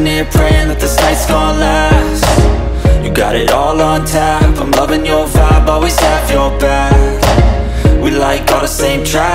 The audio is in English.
sitting here praying that this night's gonna last. You got it all on tap, I'm loving your vibe, always have your back. We like all the same tracks